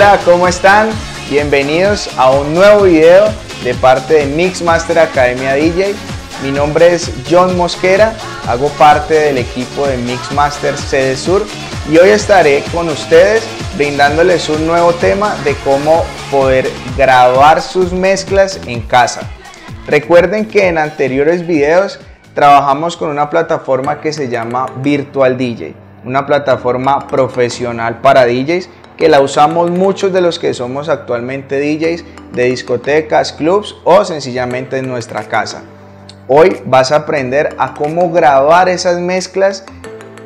Hola, ¿cómo están? Bienvenidos a un nuevo video de parte de Mixmaster Academia DJ. Mi nombre es John Mosquera, hago parte del equipo de Mixmaster Sede Sur y hoy estaré con ustedes brindándoles un nuevo tema de cómo poder grabar sus mezclas en casa. Recuerden que en anteriores videos trabajamos con una plataforma que se llama Virtual DJ, una plataforma profesional para DJs que la usamos muchos de los que somos actualmente DJs de discotecas, clubs o sencillamente en nuestra casa. Hoy vas a aprender a cómo grabar esas mezclas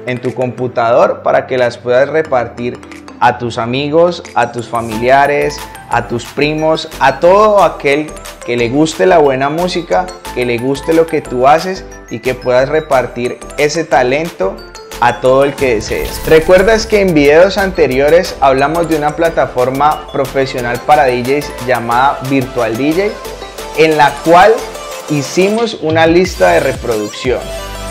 en tu computador para que las puedas repartir a tus amigos, a tus familiares, a tus primos, a todo aquel que le guste la buena música, que le guste lo que tú haces y que puedas repartir ese talento a todo el que desees. Recuerdas que en videos anteriores hablamos de una plataforma profesional para DJs llamada Virtual DJ, en la cual hicimos una lista de reproducción.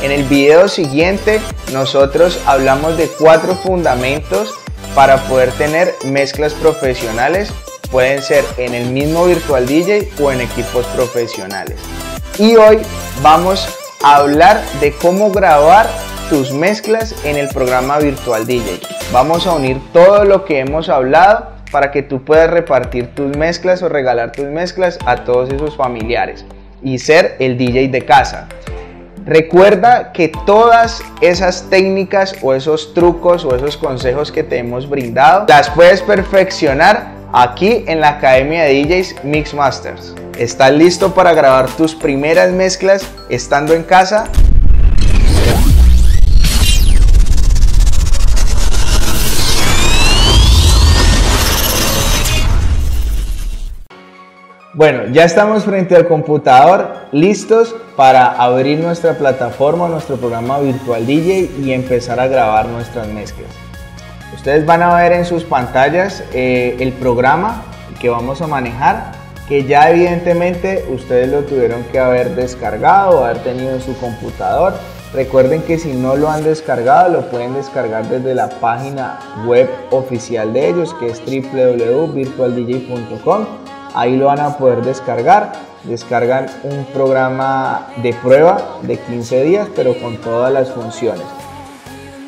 En el video siguiente nosotros hablamos de cuatro fundamentos para poder tener mezclas profesionales. Pueden ser en el mismo Virtual DJ o en equipos profesionales. Y hoy vamos a hablar de cómo grabar tus mezclas en el programa Virtual DJ. Vamos a unir todo lo que hemos hablado para que tú puedas repartir tus mezclas o regalar tus mezclas a todos esos familiares y ser el DJ de casa. Recuerda que todas esas técnicas o esos trucos o esos consejos que te hemos brindado las puedes perfeccionar aquí en la Academia de DJs Mixmasters. ¿Estás listo para grabar tus primeras mezclas estando en casa? Bueno, ya estamos frente al computador, listos para abrir nuestra plataforma, nuestro programa Virtual DJ y empezar a grabar nuestras mezclas. Ustedes van a ver en sus pantallas eh, el programa que vamos a manejar, que ya evidentemente ustedes lo tuvieron que haber descargado o haber tenido en su computador. Recuerden que si no lo han descargado, lo pueden descargar desde la página web oficial de ellos, que es www.virtualdj.com Ahí lo van a poder descargar. Descargan un programa de prueba de 15 días, pero con todas las funciones.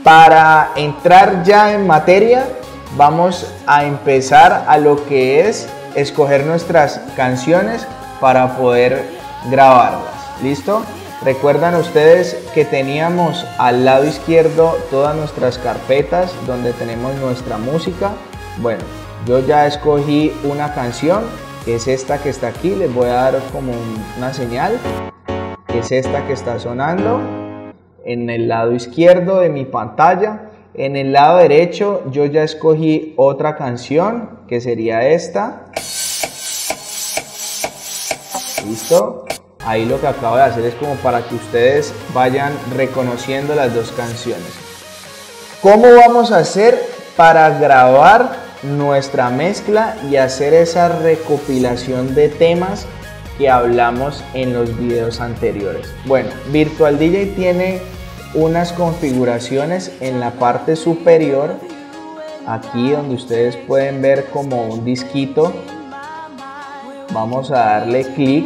Para entrar ya en materia, vamos a empezar a lo que es escoger nuestras canciones para poder grabarlas. ¿Listo? Recuerdan ustedes que teníamos al lado izquierdo todas nuestras carpetas donde tenemos nuestra música. Bueno, yo ya escogí una canción que es esta que está aquí. Les voy a dar como una señal, que es esta que está sonando en el lado izquierdo de mi pantalla. En el lado derecho yo ya escogí otra canción, que sería esta. ¿Listo? Ahí lo que acabo de hacer es como para que ustedes vayan reconociendo las dos canciones. ¿Cómo vamos a hacer para grabar nuestra mezcla y hacer esa recopilación de temas que hablamos en los videos anteriores. Bueno, Virtual DJ tiene unas configuraciones en la parte superior, aquí donde ustedes pueden ver como un disquito. Vamos a darle clic.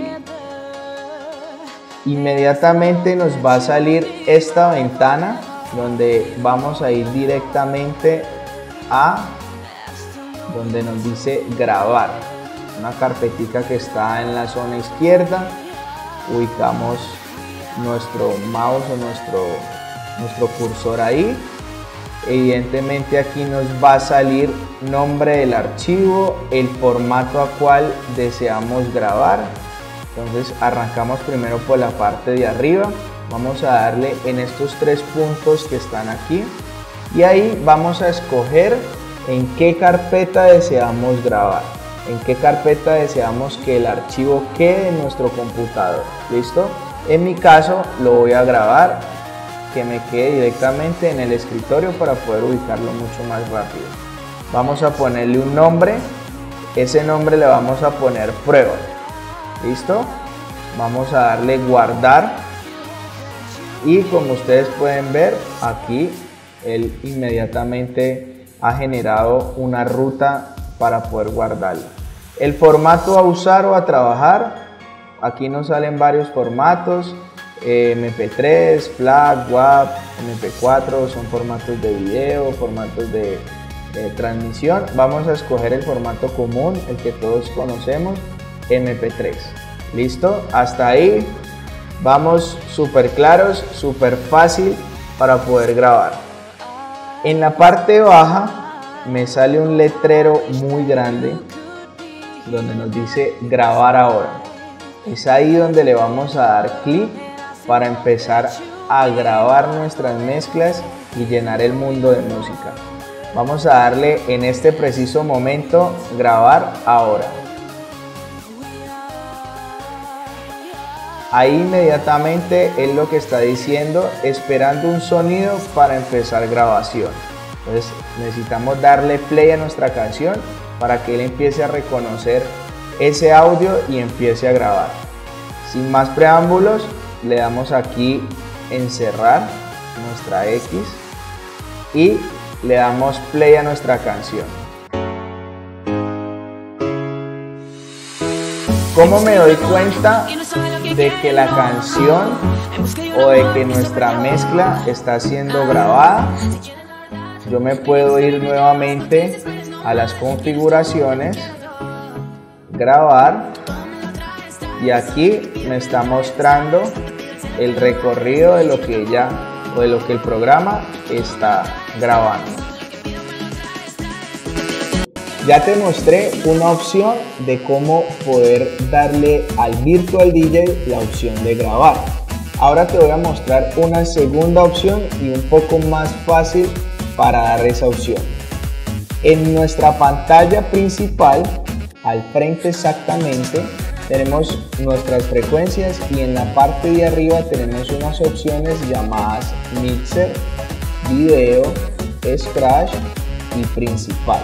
Inmediatamente nos va a salir esta ventana donde vamos a ir directamente a donde nos dice grabar. Una carpetita que está en la zona izquierda. Ubicamos nuestro mouse o nuestro, nuestro cursor ahí. Evidentemente aquí nos va a salir nombre del archivo, el formato a cual deseamos grabar. Entonces arrancamos primero por la parte de arriba. Vamos a darle en estos tres puntos que están aquí. Y ahí vamos a escoger en qué carpeta deseamos grabar, en qué carpeta deseamos que el archivo quede en nuestro computador. ¿Listo? En mi caso lo voy a grabar que me quede directamente en el escritorio para poder ubicarlo mucho más rápido. Vamos a ponerle un nombre, ese nombre le vamos a poner prueba. ¿Listo? Vamos a darle guardar y como ustedes pueden ver aquí él inmediatamente ha generado una ruta para poder guardarlo. El formato a usar o a trabajar, aquí nos salen varios formatos, eh, MP3, FLAC, WAP, MP4, son formatos de video, formatos de, de transmisión. Vamos a escoger el formato común, el que todos conocemos, MP3. ¿Listo? Hasta ahí vamos súper claros, súper fácil para poder grabar. En la parte baja me sale un letrero muy grande donde nos dice grabar ahora. Es ahí donde le vamos a dar clic para empezar a grabar nuestras mezclas y llenar el mundo de música. Vamos a darle en este preciso momento grabar ahora. Ahí inmediatamente es lo que está diciendo, esperando un sonido para empezar grabación. Entonces necesitamos darle play a nuestra canción para que él empiece a reconocer ese audio y empiece a grabar. Sin más preámbulos, le damos aquí en cerrar nuestra X y le damos play a nuestra canción. ¿Cómo me doy cuenta de que la canción o de que nuestra mezcla está siendo grabada? Yo me puedo ir nuevamente a las configuraciones, grabar y aquí me está mostrando el recorrido de lo que ella o de lo que el programa está grabando. Ya te mostré una opción de cómo poder darle al Virtual DJ la opción de grabar. Ahora te voy a mostrar una segunda opción y un poco más fácil para dar esa opción. En nuestra pantalla principal, al frente exactamente, tenemos nuestras frecuencias y en la parte de arriba tenemos unas opciones llamadas Mixer, Video, Scratch y Principal.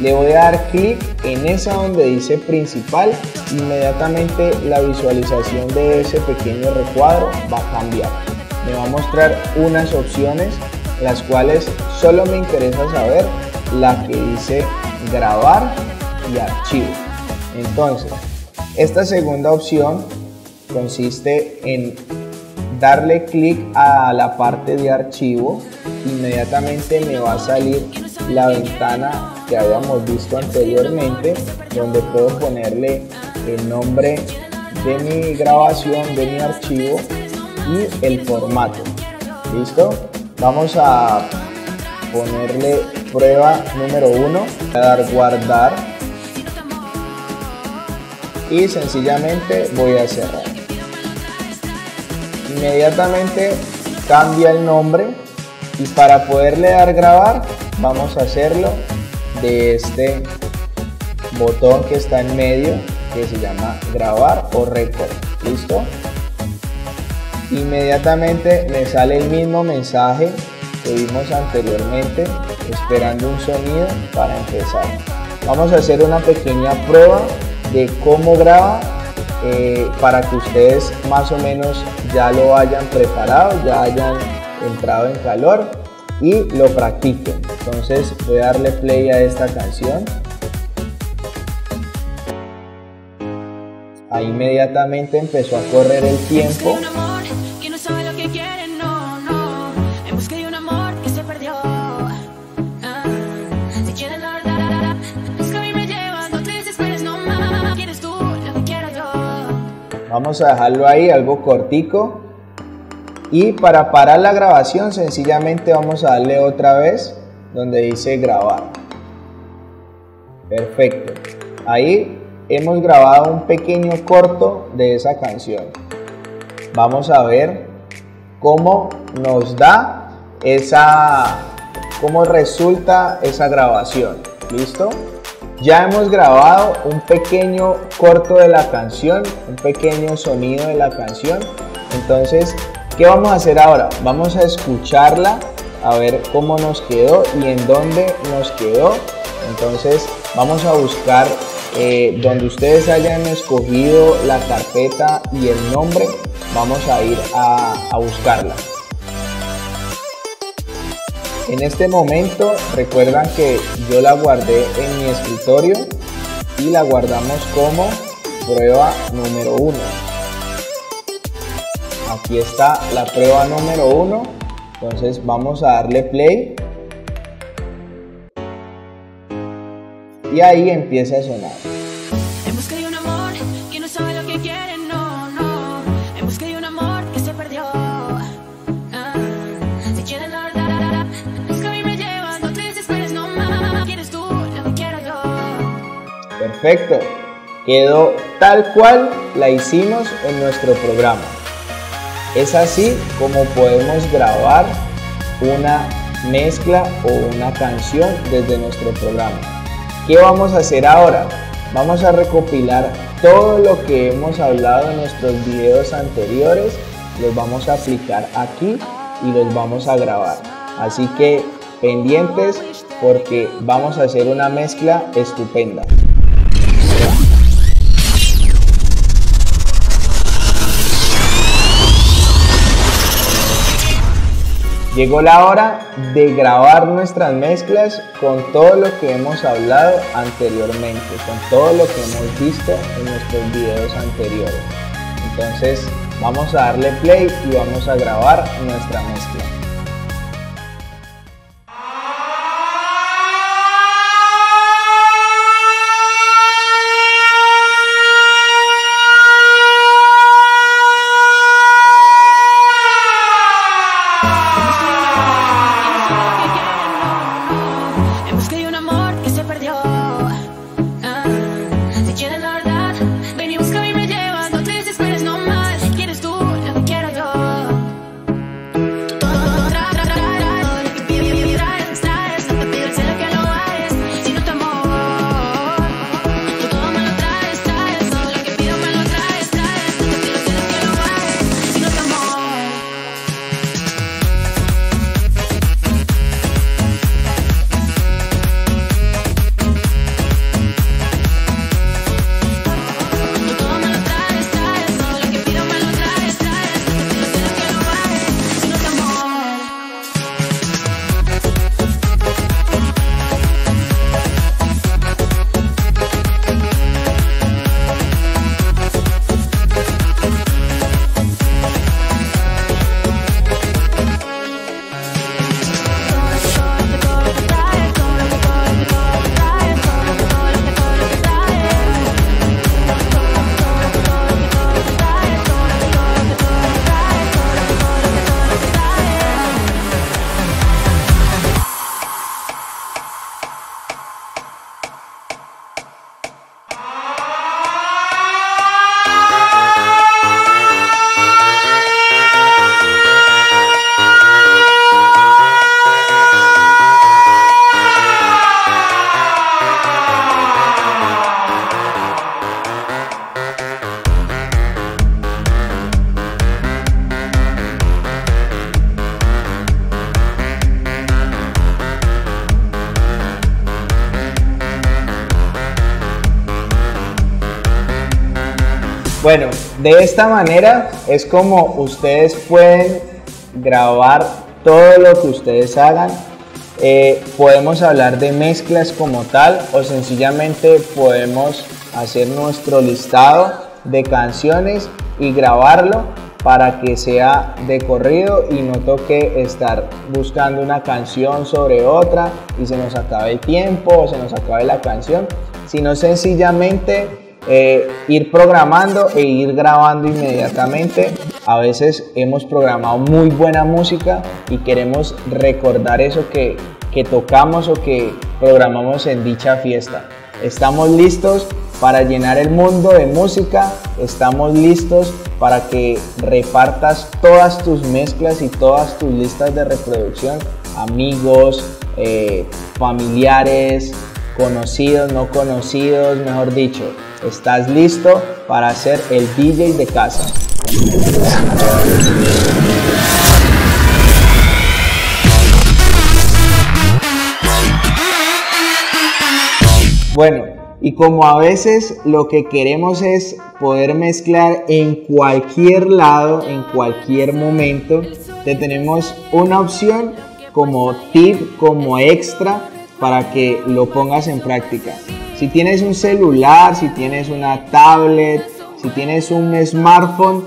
Le voy a dar clic en esa donde dice Principal, inmediatamente la visualización de ese pequeño recuadro va a cambiar. Me va a mostrar unas opciones las cuales solo me interesa saber la que dice grabar y archivo. Entonces, esta segunda opción consiste en darle clic a la parte de archivo, inmediatamente me va a salir la ventana que habíamos visto anteriormente, donde puedo ponerle el nombre de mi grabación, de mi archivo y el formato. ¿Listo? Vamos a ponerle prueba número uno, a dar guardar y sencillamente voy a cerrar. Inmediatamente cambia el nombre y para poderle dar grabar vamos a hacerlo de este botón que está en medio que se llama grabar o record. ¿Listo? Inmediatamente me sale el mismo mensaje que vimos anteriormente esperando un sonido para empezar. Vamos a hacer una pequeña prueba de cómo graba eh, para que ustedes más o menos ya lo hayan preparado, ya hayan entrado en calor y lo practiquen. Entonces voy a darle play a esta canción. Ahí inmediatamente empezó a correr el tiempo. Vamos a dejarlo ahí, algo cortico. Y para parar la grabación, sencillamente vamos a darle otra vez donde dice grabar. Perfecto. Ahí hemos grabado un pequeño corto de esa canción. Vamos a ver cómo nos da esa, cómo resulta esa grabación. ¿Listo? Ya hemos grabado un pequeño corto de la canción, un pequeño sonido de la canción. Entonces, ¿qué vamos a hacer ahora? Vamos a escucharla, a ver cómo nos quedó y en dónde nos quedó. Entonces, vamos a buscar eh, donde ustedes hayan escogido la carpeta y el nombre, vamos a ir a buscarla. En este momento recuerdan que yo la guardé en mi escritorio y la guardamos como prueba número 1. Aquí está la prueba número 1. Entonces vamos a darle play. Y ahí empieza a sonar. Perfecto. Quedó tal cual la hicimos en nuestro programa. Es así como podemos grabar una mezcla o una canción desde nuestro programa. ¿Qué vamos a hacer ahora? Vamos a recopilar todo lo que hemos hablado en nuestros videos anteriores, los vamos a aplicar aquí y los vamos a grabar. Así que pendientes porque vamos a hacer una mezcla estupenda. Llegó la hora de grabar nuestras mezclas con todo lo que hemos hablado anteriormente, con todo lo que hemos visto en nuestros videos anteriores. Entonces vamos a darle play y vamos a grabar nuestra mezcla. Bueno, de esta manera es como ustedes pueden grabar todo lo que ustedes hagan. Eh, podemos hablar de mezclas como tal o sencillamente podemos hacer nuestro listado de canciones y grabarlo para que sea de corrido y no toque estar buscando una canción sobre otra y se nos acabe el tiempo o se nos acabe la canción, sino sencillamente eh, ir programando e ir grabando inmediatamente. A veces hemos programado muy buena música y queremos recordar eso que, que tocamos o que programamos en dicha fiesta. Estamos listos para llenar el mundo de música, estamos listos para que repartas todas tus mezclas y todas tus listas de reproducción, amigos, eh, familiares, conocidos, no conocidos, mejor dicho. Estás listo para ser el DJ de casa. Bueno, y como a veces lo que queremos es poder mezclar en cualquier lado, en cualquier momento, te tenemos una opción como tip, como extra para que lo pongas en práctica. Si tienes un celular, si tienes una tablet, si tienes un smartphone,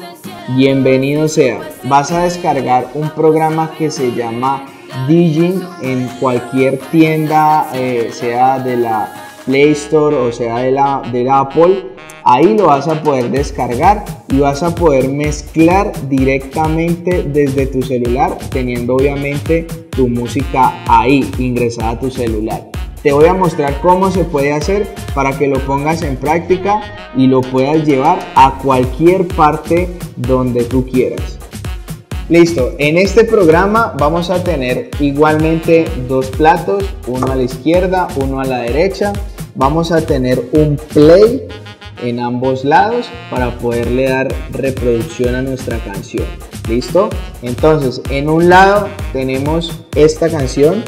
bienvenido sea. Vas a descargar un programa que se llama Digin en cualquier tienda, eh, sea de la Play Store o sea de la, de Apple. Ahí lo vas a poder descargar y vas a poder mezclar directamente desde tu celular, teniendo obviamente tu música ahí ingresada a tu celular. Te voy a mostrar cómo se puede hacer para que lo pongas en práctica y lo puedas llevar a cualquier parte donde tú quieras. Listo, en este programa vamos a tener igualmente dos platos, uno a la izquierda, uno a la derecha. Vamos a tener un play en ambos lados para poderle dar reproducción a nuestra canción. ¿Listo? Entonces, en un lado tenemos esta canción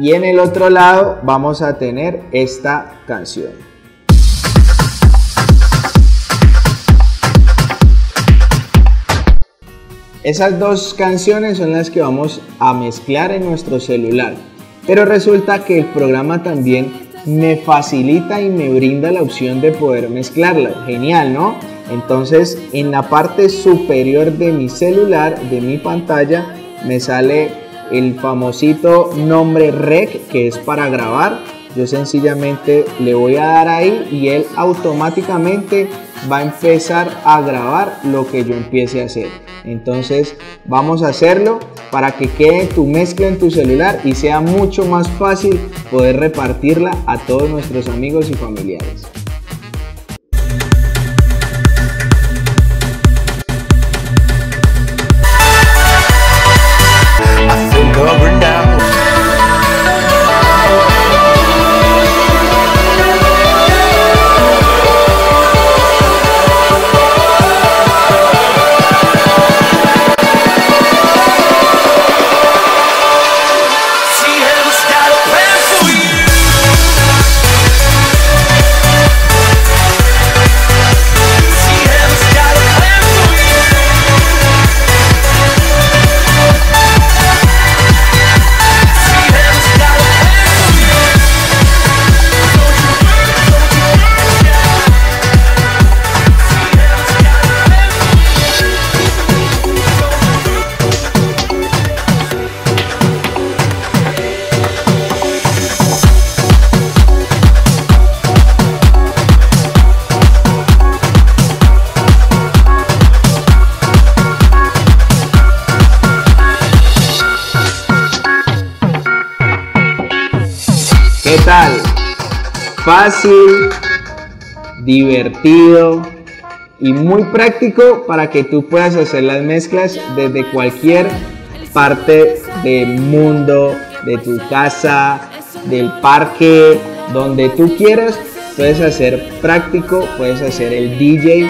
y en el otro lado vamos a tener esta canción. Esas dos canciones son las que vamos a mezclar en nuestro celular. Pero resulta que el programa también me facilita y me brinda la opción de poder mezclarla. Genial, ¿no? Entonces en la parte superior de mi celular, de mi pantalla, me sale el famosito nombre rec que es para grabar. Yo sencillamente le voy a dar ahí y él automáticamente va a empezar a grabar lo que yo empiece a hacer. Entonces vamos a hacerlo para que quede tu mezcla en tu celular y sea mucho más fácil poder repartirla a todos nuestros amigos y familiares. Fácil, divertido y muy práctico para que tú puedas hacer las mezclas desde cualquier parte del mundo, de tu casa, del parque, donde tú quieras. Puedes hacer práctico, puedes hacer el DJ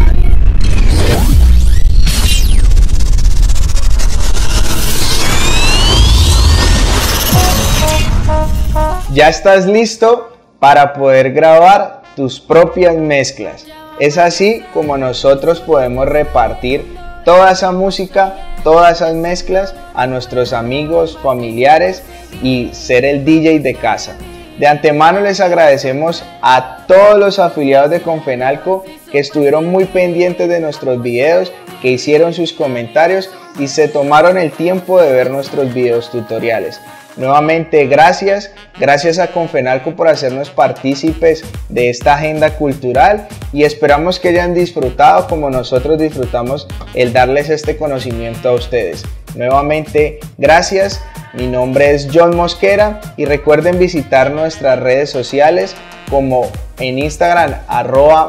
ya estás listo para poder grabar tus propias mezclas. Es así como nosotros podemos repartir toda esa música, todas esas mezclas a nuestros amigos, familiares y ser el DJ de casa. De antemano les agradecemos a todos los afiliados de Confenalco que estuvieron muy pendientes de nuestros videos, que hicieron sus comentarios y se tomaron el tiempo de ver nuestros videos tutoriales. Nuevamente, gracias. Gracias a Confenalco por hacernos partícipes de esta agenda cultural y esperamos que hayan disfrutado como nosotros disfrutamos el darles este conocimiento a ustedes. Nuevamente, gracias. Mi nombre es John Mosquera y recuerden visitar nuestras redes sociales como en Instagram arroba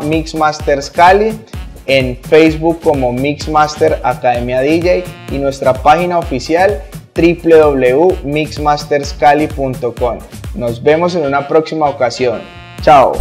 en Facebook como Mixmaster Academia DJ y nuestra página oficial www.mixmasterscali.com. Nos vemos en una próxima ocasión. Chao.